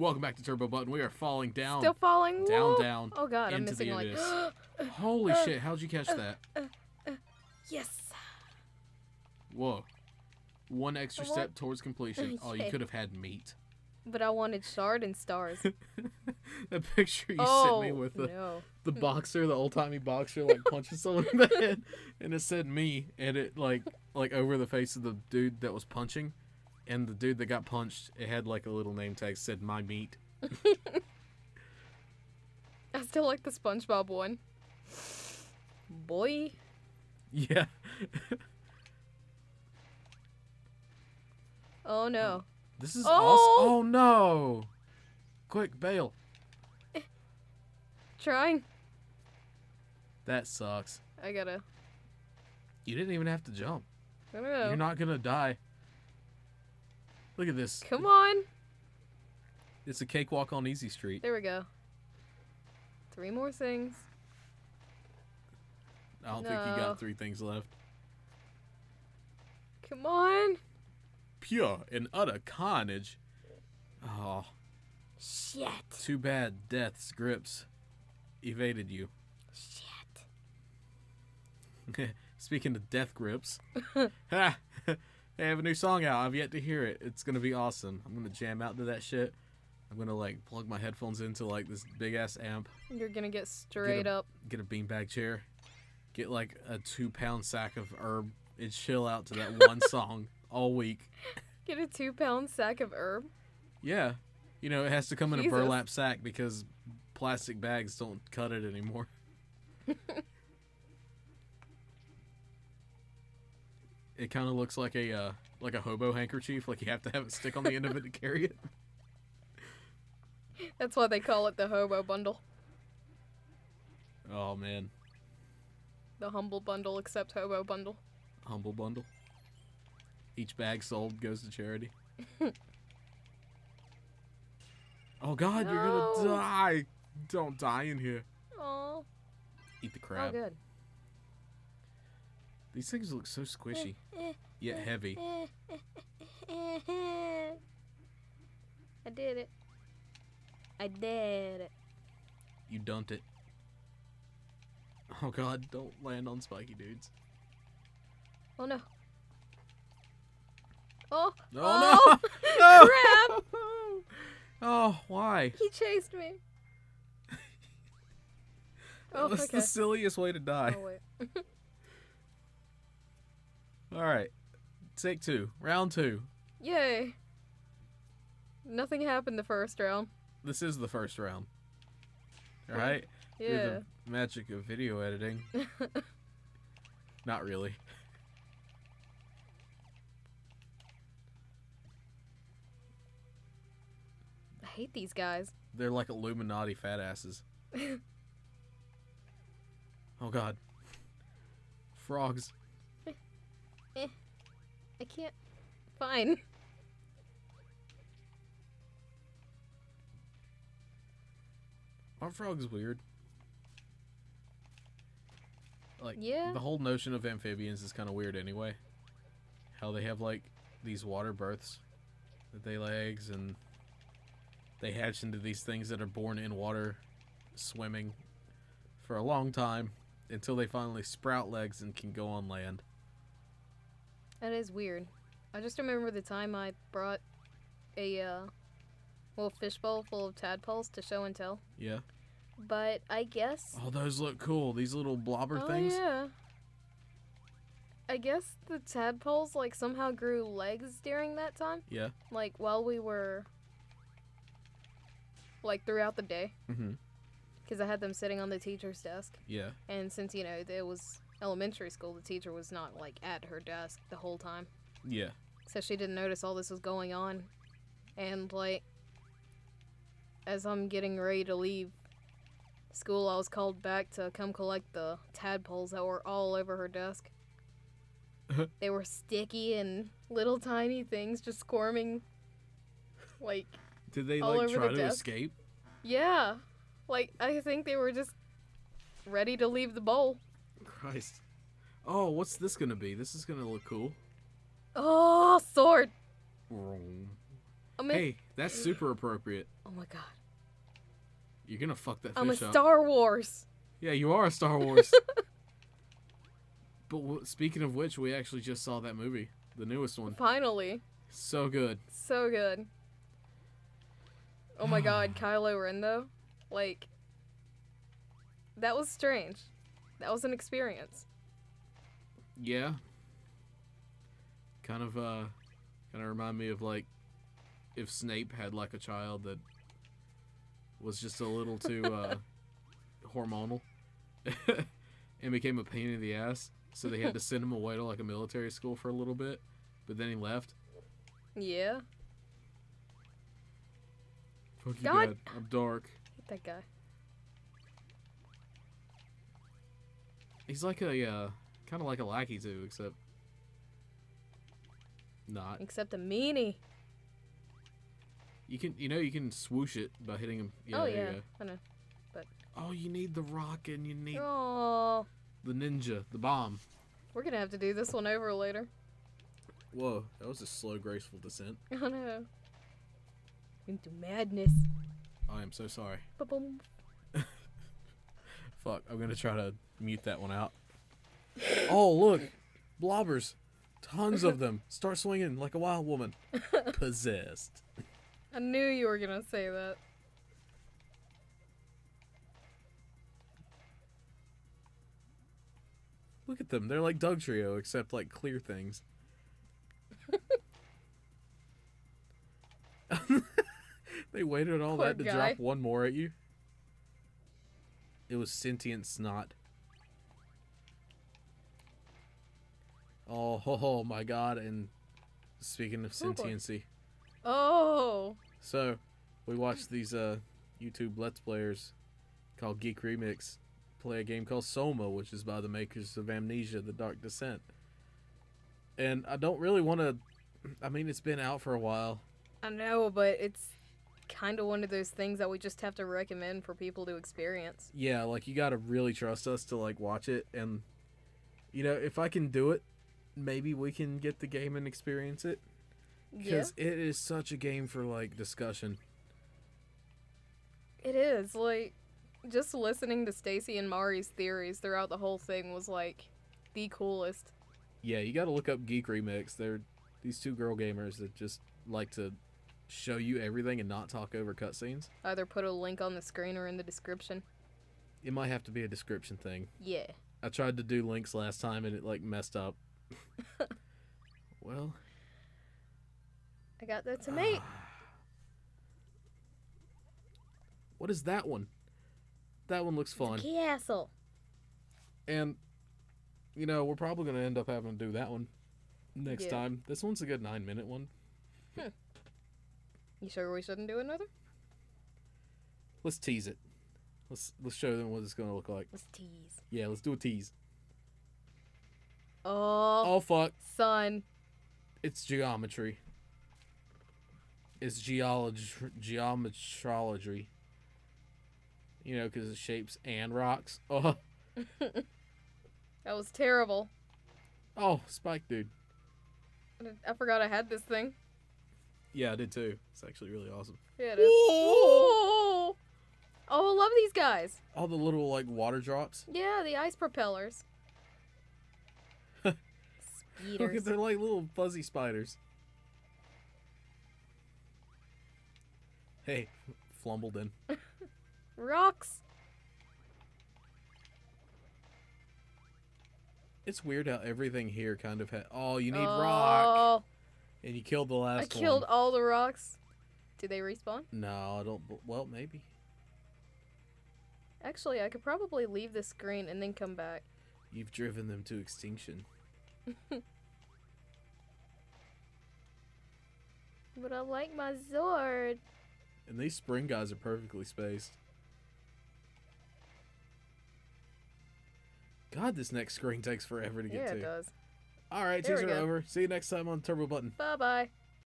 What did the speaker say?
Welcome back to Turbo Button. We are falling down, Still falling. down, Whoa. down. Oh god, I'm missing like. Holy Uh, shit! How'd you catch that? yes. Whoa! One extra step towards completion. Oh, you could have had meat. But I wanted shard and stars. that picture you oh sent me with the, no. the boxer, the old timey boxer, like punching someone in the head, and it said me, and it like like over the face of the dude that was punching, and the dude that got punched, it had like a little name tag said my meat. I still like the SpongeBob one. Boy. Yeah. Oh no. Um, this is Oh! awesome. Oh no! Quick, bail. Eh. Trying. That sucks. I gotta. You didn't even have to jump. I don't know. You're not gonna die. Look at this. Come on. It's a cakewalk on Easy Street. There we go. Three more things. I don't think you got three things left. Come on. Pure and utter carnage. Oh, Shit. too bad death's grips evaded you. Shit. Speaking of death grips, ha! They have a new song out. I've yet to hear it. It's gonna be awesome. I'm gonna jam out to that shit. I'm gonna like plug my headphones into like this big ass amp, You're gonna get straight up. get a beanbag chair, get like a two pound sack of herb, and chill out to that one song all week. Get a two pound sack of herb. Yeah, you know it has to come in a burlap sack because plastic bags don't cut it anymore. it kind of looks like a uh, like a hobo handkerchief. Like you have to have a stick on the end of it to carry it. That's why they call it the hobo bundle. Oh man, The humble bundle except hobo bundle. humble bundle. Each bag sold goes to charity. oh God, you're gonna die! Don't die in here. Oh. Eat the crab. Oh good. These things look so squishy yet heavy. I did it. I did it. You dumped it. Oh god, don't land on spiky dudes. Oh no. Oh. Oh, oh no! Crap! Oh, why? He chased me. Oh, That's okay. the silliest way to die. Oh wait. Alright. Take two. Round two. Yay. Nothing happened the first round. This is the first round. Alright? Through Yeah. the magic of video editing. Not really. I hate these guys. They're like Illuminati fat asses. Oh god. Frogs. I can't. Fine. Aren't frogs weird? Like Yeah. the whole notion of amphibians is kind of weird anyway. How they have like these water births that they lay eggs and they hatch into these things that are born in water swimming for a long time until they finally sprout legs and can go on land. That is weird. I just remember the time I brought a uh, little fishbowl full of tadpoles to show and tell. Yeah. But I guess. Oh, those look cool. These little blobber oh things. yeah. I guess the tadpoles like somehow grew legs during that time. Yeah. Like while we were. Like throughout the day, Mm-hmm. because I had them sitting on the teacher's desk. Yeah. And since you know it was elementary school, the teacher was not like at her desk the whole time. Yeah. so she didn't notice all this was going on and like as i'm getting ready to leave school i was called back to come collect the tadpoles that were all over her desk they were sticky and little tiny things just squirming like Did they All like over try the to desk. escape? yeah like i think they were just ready to leave the bowl Christ. Oh, what's this gonna be? This is gonna look cool. oh sword i mean Hey, That's super appropriate. Oh my god. You're gonna fuck that I'm a up. Star Wars. Yeah, you are a Star Wars. but w- speaking of which, we actually just saw that movie, the newest one. Finally. So good. So good. Oh my god, Kylo Ren though. Like that was strange. That was an experience. Yeah. Kind of uh kind of remind me of like if Snape had like a child that was just a little too uh hormonal and became a pain in the ass, so they had to send him away to like a military school for a little bit, but then he left. Yeah. Fuck you, God. Dad. I'm dark. Hate that guy. He's like a uh kind of like a lackey too, except not. Except a meanie. You can you know you can swoosh it by hitting him. Yeah, oh there yeah. go. I know. Oh, you need the rock and you need Oh the ninja, the bomb. we're gonna have to do this one over later. Whoa, that was a slow, graceful descent. Oh no. Into madness. I am so sorry. Ba-boom. Fuck, I'm gonna try to mute that one out. Oh, look, blobbers, tons of them. Start swinging like a wild woman. Possessed. I knew you were gonna say that. Look at them. They're like Dugtrio, except like clear things. they waited all Poor that to guy. drop one more at you. It was sentient snot. Oh, oh, my god! And speaking of Oh, sentiency, Oh. so we watched these uh YouTube Let's Players called Geek Remix play a game called Soma, which is by the makers of Amnesia: The Dark Descent. And I don't really want to. I mean, it's been out for a while. I know, but it's kind of one of those things that we just have to recommend for people to experience. Yeah, like you got to really trust us to like watch it, and you know, if I can do it, maybe we can get the game and experience it Yeah, because it is such a game for like discussion. it is. Like, just listening to Stacy and Mari's theories throughout the whole thing was like the coolest. Yeah, you got to look up Geek Remix. They're these two girl gamers that just like to show you everything and not talk over cutscenes. Either put a link on the screen or in the description. It might have to be a description thing. Yeah. I tried to do links last time and it like messed up. well, I got that to mate. Ah. what is that one? That one looks fun. Castle. And you know, we're probably going to end up having to do that one next Yeah. time. This one's a good 9-minute one. You sure we shouldn't do another? Let's tease it. Let's let's show them what it's going to look like. Let's tease. Yeah, let's do a tease. Oh, Oh fuck. son. It's geometry. It's geology, geometrology. You know, because it's shapes and rocks. Oh, That was terrible. oh, Spike, dude. I forgot I had this thing. Yeah, I did too. It's actually really awesome. Yeah, it is. Oh, oh, I love these guys. All the little like water drops. Yeah, the ice propellers. Look Speeders. at they're like little fuzzy spiders. Hey, Flumbledon. Rocks. It's weird how everything here kind of had. Oh, you need rock, Oh, and you killed the last I killed one. all the rocks. Do they respawn? No, I don't. Well, maybe. Actually, I could probably leave the screen and then come back. You've driven them to extinction. But I like my Zord. And these spring guys are perfectly spaced. God, this next screen takes forever to get Yeah, to. it does. All right, teaser over. See you next time on Turbo Button. Bye bye.